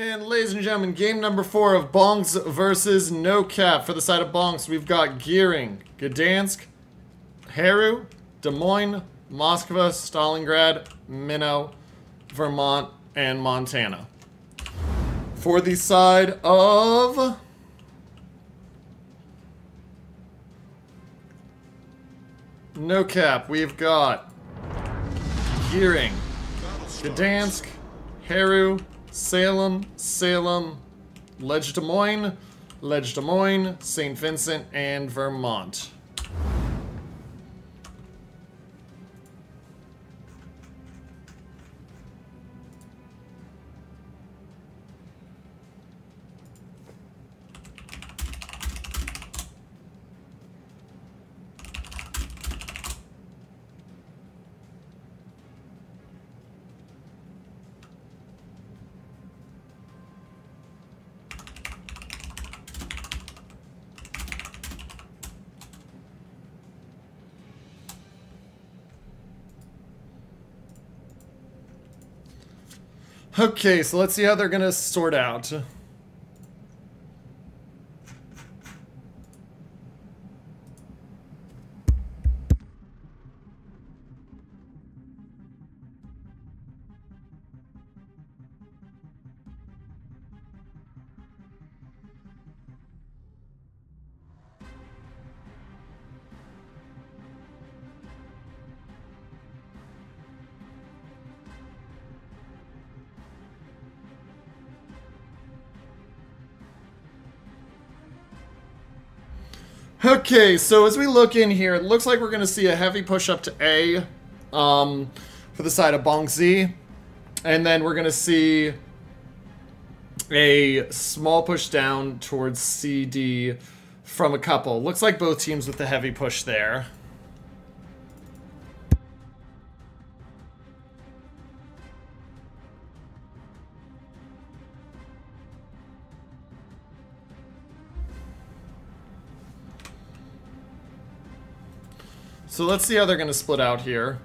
And ladies and gentlemen, game number four of BONKZ versus NOCAP. For the side of BONKZ, we've got Gearing, Gdansk, Haru, Des Moines, Moskva, Stalingrad, Minnow, Vermont, and Montana. For the side of... NOCAP, we've got Gearing, Gdansk, Haru, Salem, Salem, Ledge Des Moines, Ledge Des Moines, St. Vincent, and Vermont. Okay, so let's see how they're gonna sort out. Okay, so as we look in here, it looks like we're going to see a heavy push up to A um, for the side of BONKZ. And then we're going to see a small push down towards CD from a couple. Looks like both teams with the heavy push there. So let's see how they're going to split out here.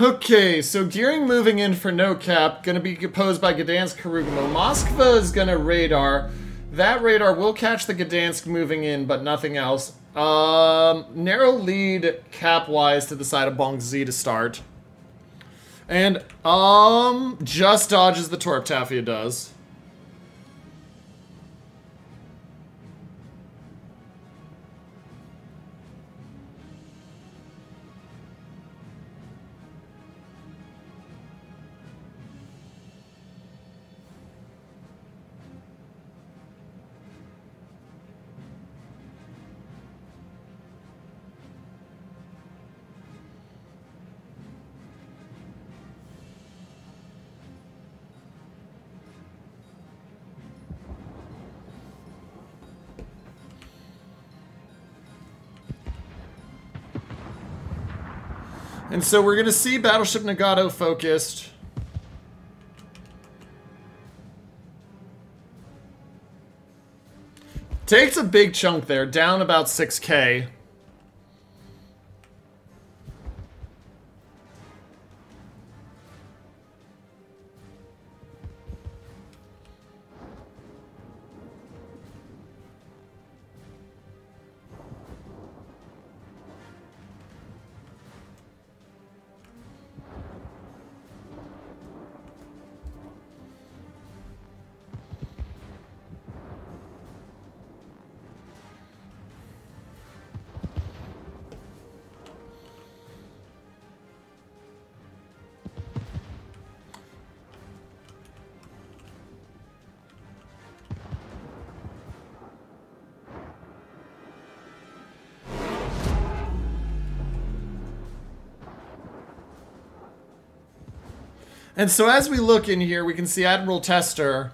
Okay, so Gearing moving in for NOCAP, gonna be opposed by Gdansk Harugumo. Moskva is gonna radar. That radar will catch the Gdansk moving in, but nothing else. Um, narrow lead cap-wise to the side of Bonk Z to start. And, um, just dodges the Torp Tafia does. And so we're going to see Battleship Nagato focused. Takes a big chunk there, down about 6k. And so as we look in here, we can see Admiral Tester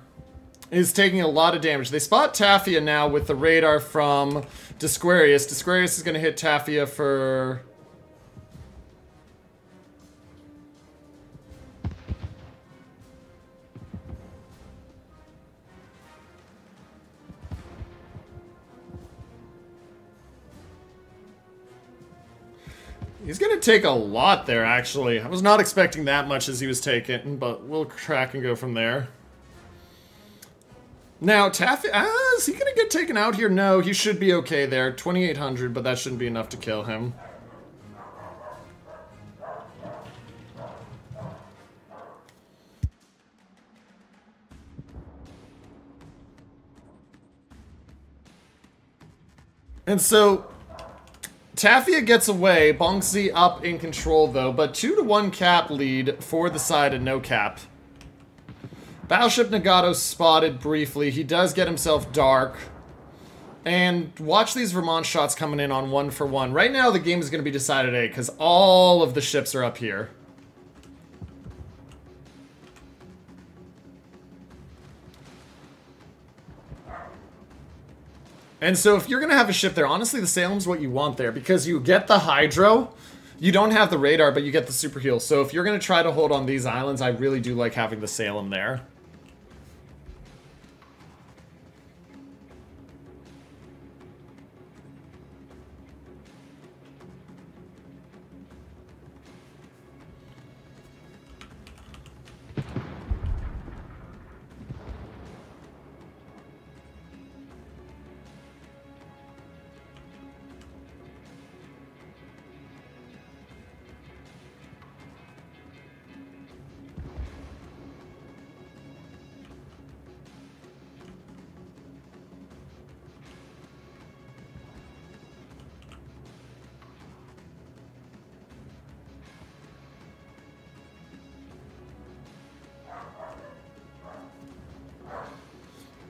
is taking a lot of damage. They spot Tafia now with the radar from Disquarius. Disquarius is going to hit Tafia for... take a lot there, actually. I was not expecting that much as he was taken, but we'll track and go from there. Now, Taffy, uh, is he going to get taken out here? No, he should be okay there. 2,800, but that shouldn't be enough to kill him. And so, Tafia gets away, BONKZ up in control though, but 2 to 1 cap lead for the side of NOCAP. Battleship Nagato spotted briefly. He does get himself dark. And watch these Vermont shots coming in on one for one. Right now, the game is going to be decided A, because all of the ships are up here. And so if you're going to have a ship there, honestly, the Salem's what you want there, because you get the Hydro, you don't have the radar, but you get the super heal. So if you're going to try to hold on these islands, I really do like having the Salem there.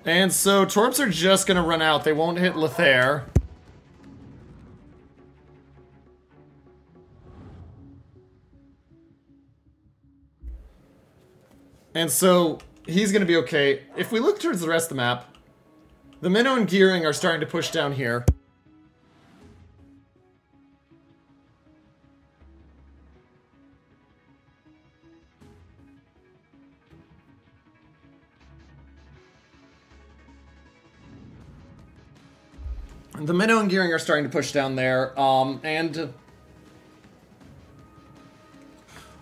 And so Torps are just to run out. They won't hit Lothair. And so he's to be okay. If we look towards the rest of the map, the Minnow and Gearing are starting to push down here. The Minnow and Gearing are starting to push down there, um, and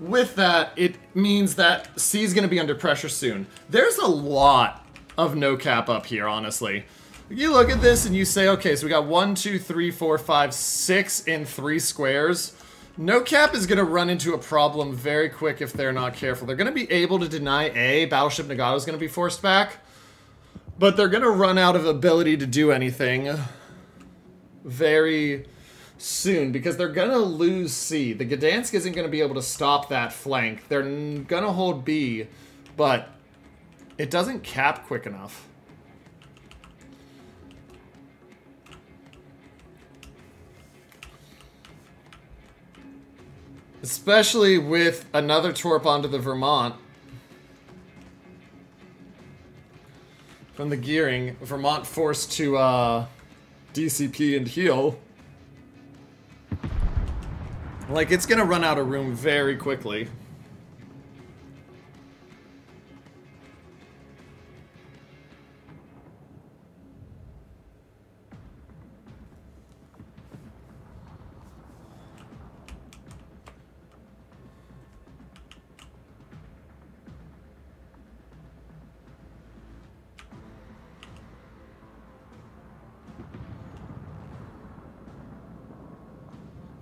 with that, it means that C is going to be under pressure soon. There's a lot of NOCAP up here, honestly. You look at this and you say, okay, so we got one, two, three, four, five, six in three squares. NOCAP is going to run into a problem very quick if they're not careful. They're going to be able to deny A. Battleship Nagato is going to be forced back. But they're going to run out of ability to do anything very soon because they're going to lose C. The Gdansk isn't going to be able to stop that flank. They're going to hold B, but it doesn't cap quick enough. Especially with another Torp onto the Vermont. From the gearing, Vermont forced to uh, DCP and heal. Like, it's gonna run out of room very quickly.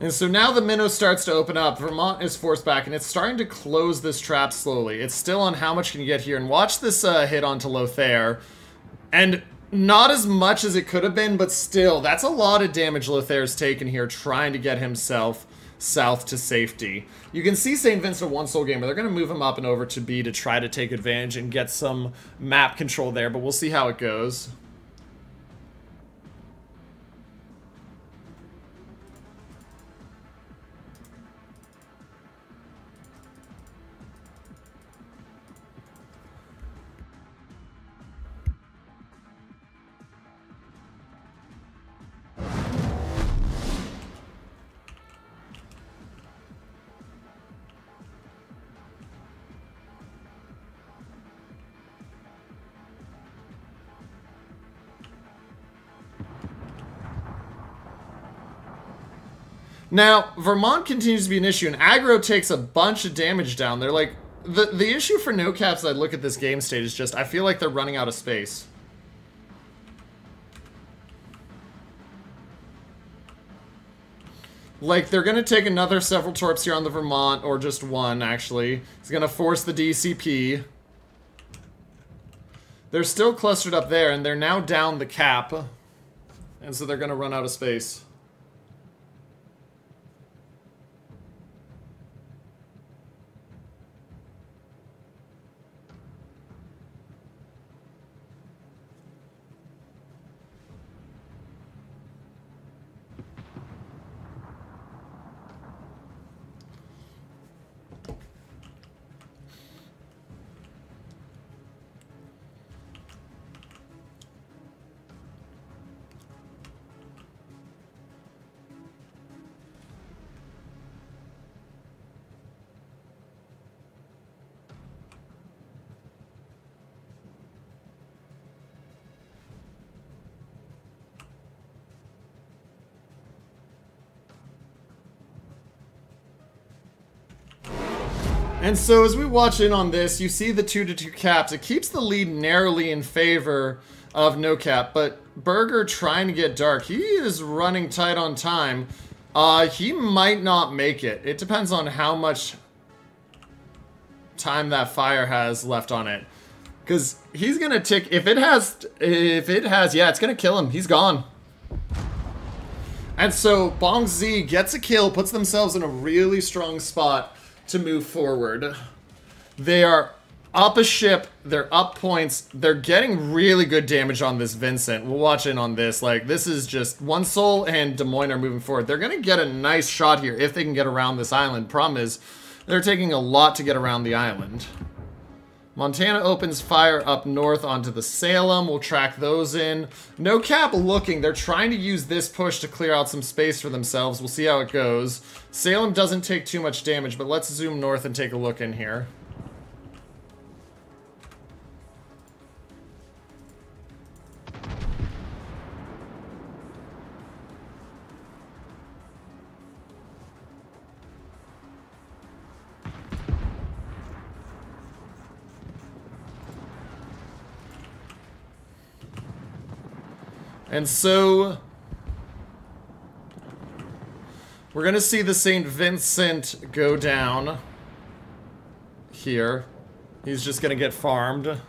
And so now the minnow starts to open up. Vermont is forced back, and it's starting to close this trap slowly. It's still on how much can you get here. And watch this uh, hit onto Lothair. And not as much as it could have been, but still, that's a lot of damage Lothair's taken here trying to get himself south to safety. You can see St. Vincent one soul gamer. They're going to move him up and over to B to try to take advantage and get some map control there, but we'll see how it goes. Now, Vermont continues to be an issue, and aggro takes a bunch of damage down. They're like, the, the issue for no caps I look at this game state is just, I feel like they're running out of space. Like, they're going to take another several torps here on the Vermont, or just one, actually. It's going to force the DCP. They're still clustered up there, and they're now down the cap. And so they're going to run out of space. And so as we watch in on this, you see the 2 to 2 caps. It keeps the lead narrowly in favor of NOCAP, but Berger trying to get dark. He is running tight on time. Uh, he might not make it. It depends on how much time that fire has left on it. Because he's to tick... If it has... If it has... Yeah, it's to kill him. He's gone. And so BONKZ gets a kill, puts themselves in a really strong spot to move forward. They are up a ship, they're up points, they're getting really good damage on this Vincent. We'll watch in on this. Like, this is just One Soul and Des Moines are moving forward. They're going to get a nice shot here if they can get around this island. Problem is, they're taking a lot to get around the island. Montana opens fire up north onto the Salem. We'll track those in. NOCAP looking. They're trying to use this push to clear out some space for themselves. We'll see how it goes. Salem doesn't take too much damage, but let's zoom north and take a look in here. And so we're going to see the St. Vincent go down here. He's just going to get farmed.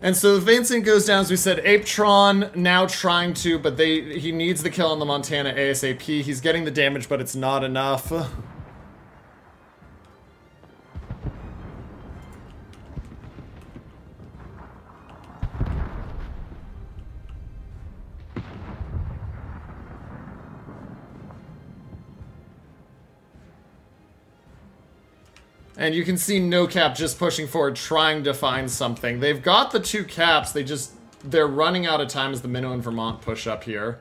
And so Vincent goes down, as we said, Apetron now trying to, but they he needs the kill on the Montana ASAP. He's getting the damage, but it's not enough. And you can see NOCAP just pushing forward, trying to find something. They've got the two caps, they just... They're running out of time as the Minnow and Vermont push up here.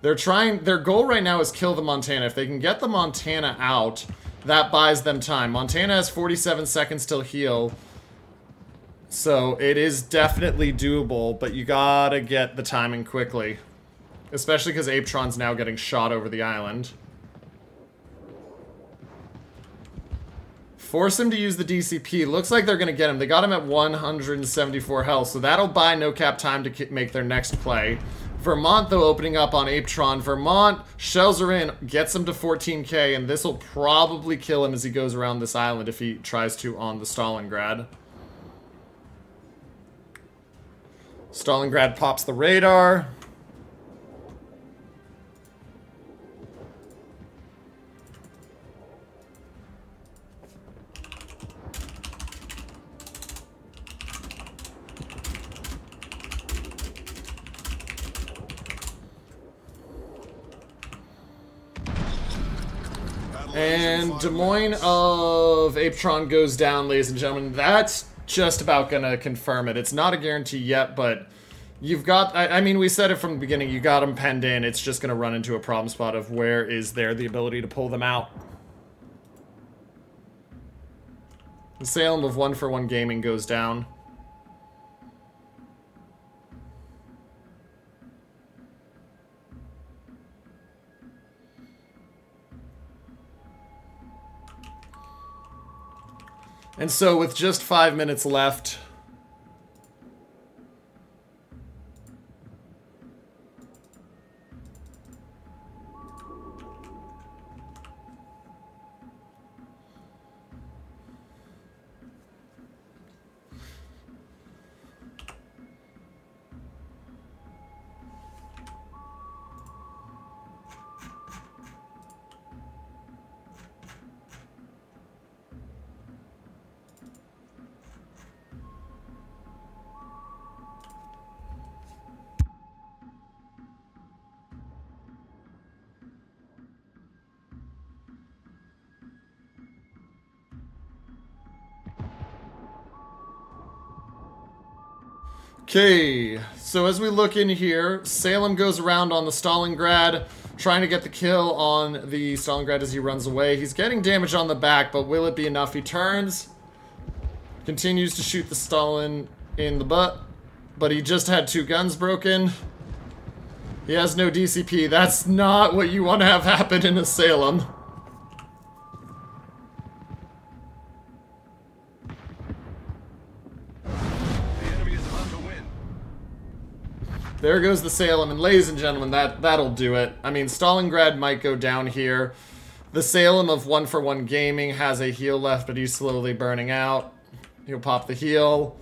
They're trying... Their goal right now is kill the Montana. If they can get the Montana out, that buys them time. Montana has 47 seconds till heal. So it is definitely doable, but you gotta get the timing quickly. Especially because Apetron's now getting shot over the island. Force him to use the DCP. Looks like they're going to get him. They got him at 174 health, so that'll buy NOCAP time to make their next play. Vermont, though, opening up on Apetron. Vermont, shells are in, gets him to 14k, and this will probably kill him as he goes around this island if he tries to on the Stalingrad. Stalingrad pops the radar. And Des Moines of Apetron goes down, ladies and gentlemen. That's just about going to confirm it. It's not a guarantee yet, but You've got, I, I, mean, we said it from the beginning, you got them penned in. It's just going to run into a problem spot of where is there the ability to pull them out. The Salem of one for one gaming goes down. And so with just five minutes left, Okay, so as we look in here, Salem goes around on the Stalingrad, trying to get the kill on the Stalingrad as he runs away. He's getting damage on the back, but will it be enough? He turns, continues to shoot the Stalin in the butt, but he just had two guns broken. He has no DCP. That's not what you want to have happen in a Salem. There goes the Salem, and ladies and gentlemen, that, that'll do it. I mean, Stalingrad might go down here. The Salem of One for One Gaming has a heal left, but he's slowly burning out. He'll pop the heal.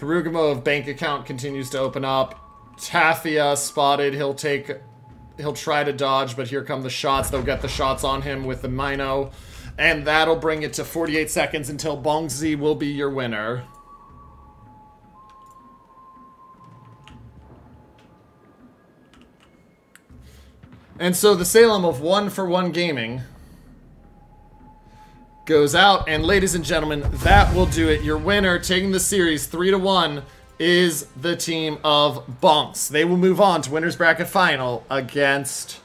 Harugumo of Bank Account continues to open up. Tafia spotted. He'll take... He'll try to dodge, but here come the shots. They'll get the shots on him with the Mino. And that'll bring it to 48 seconds until BONKZ will be your winner. And so the Salem of One for One Gaming goes out. And ladies and gentlemen, that will do it. Your winner, taking the series 3 to 1, is the team of BONKZ. They will move on to Winners Bracket Final against